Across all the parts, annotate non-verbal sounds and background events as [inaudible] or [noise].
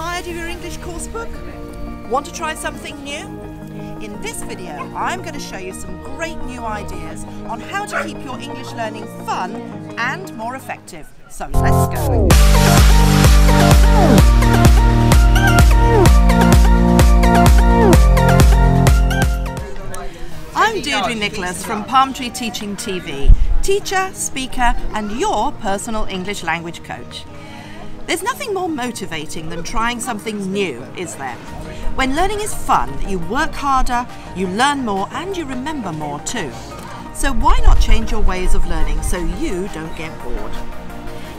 Tired of your English course book? Want to try something new? In this video, I'm going to show you some great new ideas on how to keep your English learning fun and more effective. So let's go. I'm Deirdre Nicholas from Palm Tree Teaching TV, teacher, speaker, and your personal English language coach. There's nothing more motivating than trying something new, is there? When learning is fun, you work harder, you learn more, and you remember more too. So why not change your ways of learning so you don't get bored?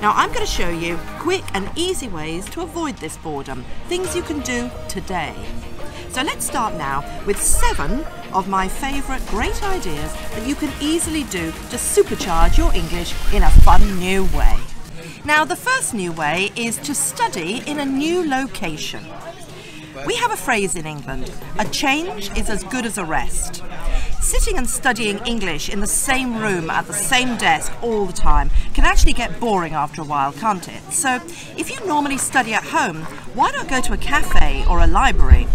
Now I'm going to show you quick and easy ways to avoid this boredom, things you can do today. So let's start now with seven of my favourite great ideas that you can easily do to supercharge your English in a fun new way. Now the first new way is to study in a new location. We have a phrase in England, a change is as good as a rest. Sitting and studying English in the same room at the same desk all the time can actually get boring after a while, can't it? So if you normally study at home, why not go to a cafe or a library?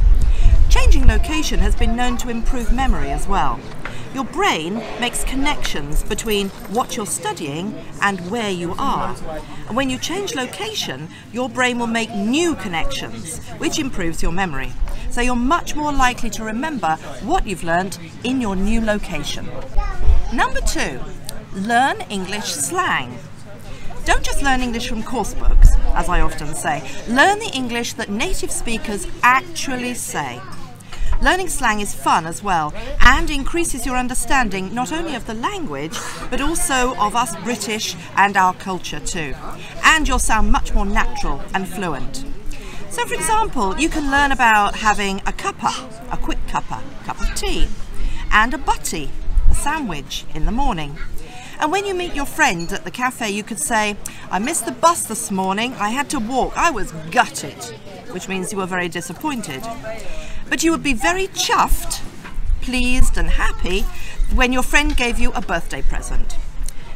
Changing location has been known to improve memory as well. Your brain makes connections between what you're studying and where you are. And when you change location, your brain will make new connections, which improves your memory. So you're much more likely to remember what you've learnt in your new location. Number two, learn English slang. Don't just learn English from course books, as I often say. Learn the English that native speakers actually say. Learning slang is fun as well and increases your understanding not only of the language but also of us British and our culture too. And you'll sound much more natural and fluent. So for example, you can learn about having a cuppa, a quick cuppa, cup of tea, and a butty, a sandwich in the morning. And when you meet your friend at the cafe, you could say, I missed the bus this morning, I had to walk, I was gutted, which means you were very disappointed. But you would be very chuffed, pleased, and happy when your friend gave you a birthday present.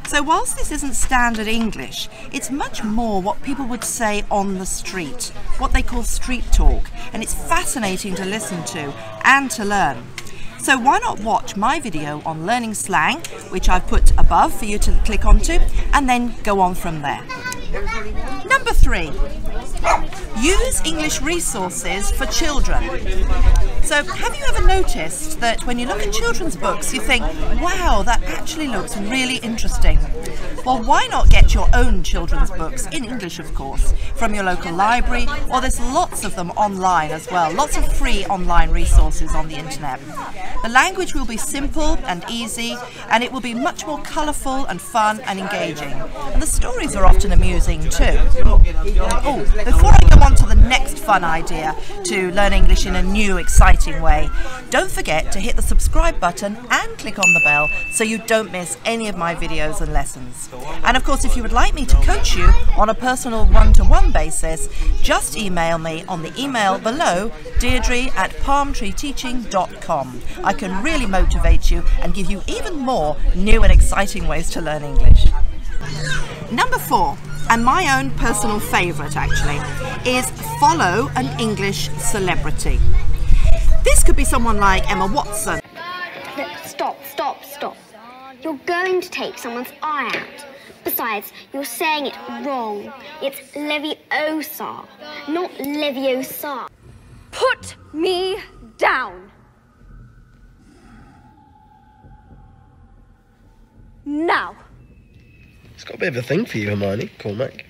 So, whilst this isn't standard English, it's much more what people would say on the street, what they call street talk, and it's fascinating to listen to and to learn. So why not watch my video on learning slang, which I've put above for you to click onto, and then go on from there. Number three, use English resources for children. So have you ever noticed that when you look at children's books, you think, wow, that actually looks really interesting? Well, why not get your own children's books, in English of course, from your local library, or there's lots of them online as well, lots of free online resources on the internet. The language will be simple and easy, and it will be much more colourful and fun and engaging. And the stories are often amusing too. Oh, before I go on to the next fun idea to learn English in a new, exciting way, don't forget to hit the subscribe button and click on the bell so you don't miss any of my videos and lessons. And of course, if you would like me to coach you on a personal one-to-one -one basis, just email me on the email below, deirdre at palmtreeteaching.com. I can really motivate you and give you even more new and exciting ways to learn English. Number four, and my own personal favourite actually, is follow an English celebrity. This could be someone like Emma Watson. Stop, stop, stop. You're going to take someone's eye out. Besides, you're saying it wrong. It's Leviosa, not Leviosa. Put me down. Now. It's got a bit of a thing for you, Hermione, Cormac.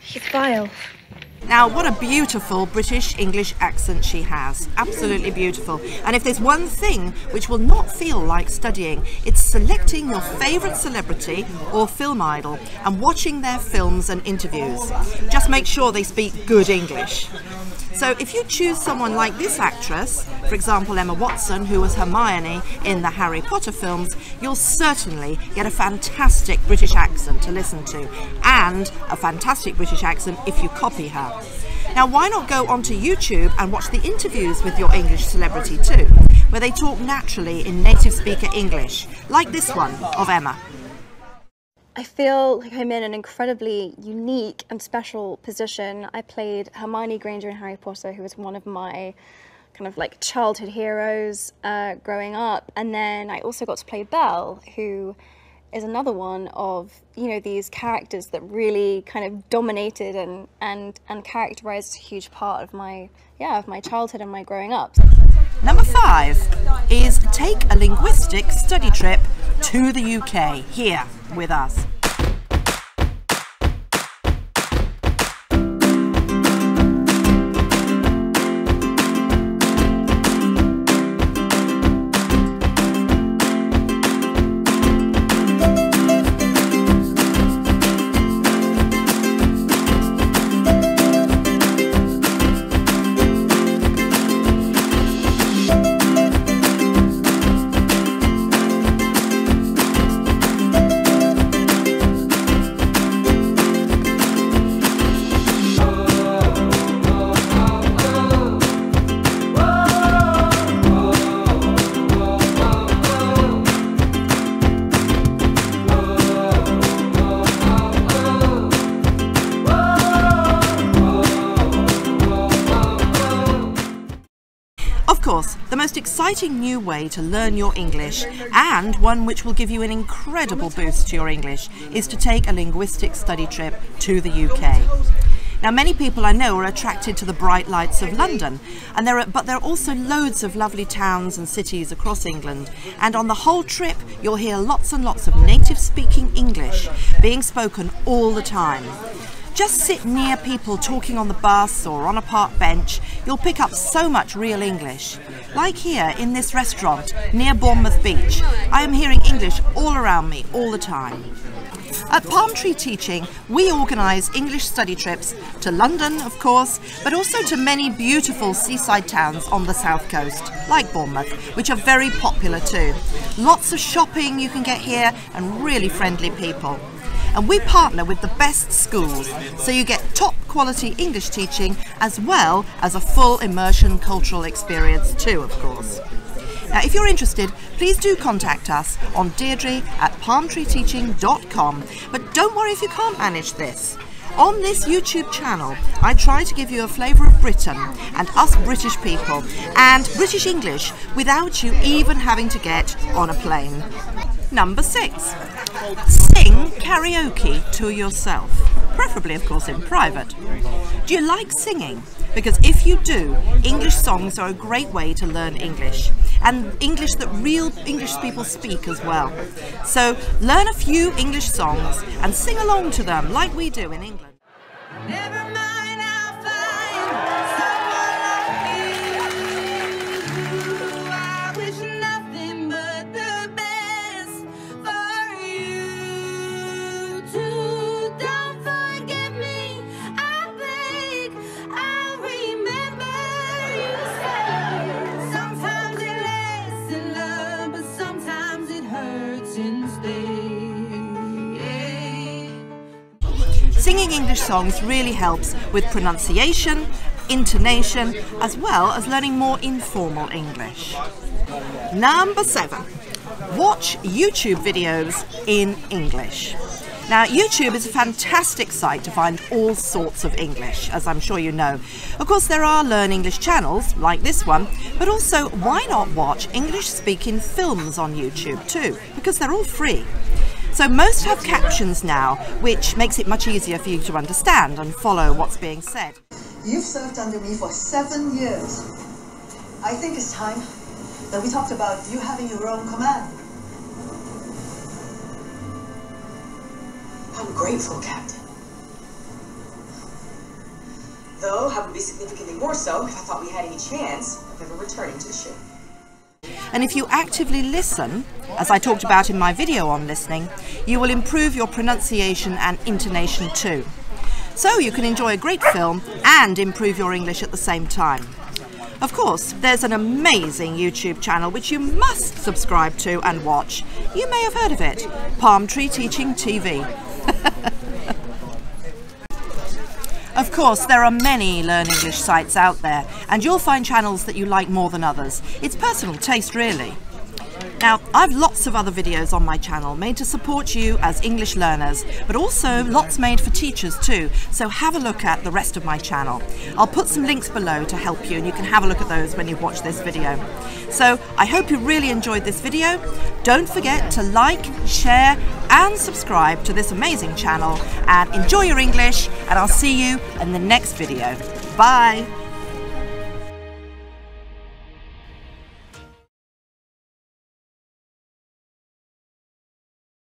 He's vile. Now, what a beautiful British English accent she has. Absolutely beautiful. And if there's one thing which will not feel like studying, it's selecting your favourite celebrity or film idol and watching their films and interviews. Just make sure they speak good English. So if you choose someone like this actress, for example Emma Watson, who was Hermione in the Harry Potter films, you'll certainly get a fantastic British accent to listen to, and a fantastic British accent if you copy her. Now, why not go onto YouTube and watch the interviews with your English celebrity too, where they talk naturally in native speaker English, like this one of Emma. I feel like I'm in an incredibly unique and special position. I played Hermione Granger in Harry Potter, who was one of my kind of like childhood heroes uh, growing up. And then I also got to play Belle, who is another one of you know these characters that really kind of dominated and and and characterized a huge part of my yeah of my childhood and my growing up. Number five is take a linguistic study trip to the UK here with us. The most exciting new way to learn your English, and one which will give you an incredible boost to your English, is to take a linguistic study trip to the UK. Now, many people I know are attracted to the bright lights of London, and there are, but there are also loads of lovely towns and cities across England. And on the whole trip, you'll hear lots and lots of native speaking English being spoken all the time. Just sit near people talking on the bus or on a park bench, you'll pick up so much real English. Like here in this restaurant near Bournemouth Beach, I am hearing English all around me all the time. At Palm Tree Teaching, we organise English study trips to London, of course, but also to many beautiful seaside towns on the south coast, like Bournemouth, which are very popular too. Lots of shopping you can get here and really friendly people. And we partner with the best schools, so you get top quality English teaching as well as a full immersion cultural experience too, of course. Now, if you're interested, please do contact us on Deirdre at palmtreeteaching.com. But don't worry if you can't manage this. On this YouTube channel, I try to give you a flavour of Britain and us British people and British English without you even having to get on a plane. Number six, sing karaoke to yourself, preferably, of course, in private. Do you like singing? Because if you do, English songs are a great way to learn English and English that real English people speak as well. So learn a few English songs and sing along to them like we do in England. Singing English songs really helps with pronunciation, intonation, as well as learning more informal English. Number seven, watch YouTube videos in English. Now, YouTube is a fantastic site to find all sorts of English, as I'm sure you know. Of course, there are Learn English channels, like this one, but also why not watch English speaking films on YouTube too? Because they're all free. So most have captions now, which makes it much easier for you to understand and follow what's being said. You've served under me for seven years. I think it's time that we talked about you having your own command. I'm grateful, Captain. Though I would be significantly more so if I thought we had any chance of ever returning to the ship. And if you actively listen, as I talked about in my video on listening, you will improve your pronunciation and intonation too. So you can enjoy a great film and improve your English at the same time. Of course, there's an amazing YouTube channel which you must subscribe to and watch. You may have heard of it Palm Tree Teaching TV. [laughs] Of course, there are many Learn English sites out there, and you'll find channels that you like more than others. It's personal taste, really. Now, I've lots of other videos on my channel made to support you as English learners, but also lots made for teachers too, so have a look at the rest of my channel. I'll put some links below to help you and you can have a look at those when you've watched this video. So I hope you really enjoyed this video. Don't forget to like, share and subscribe to this amazing channel and enjoy your English and I'll see you in the next video. Bye!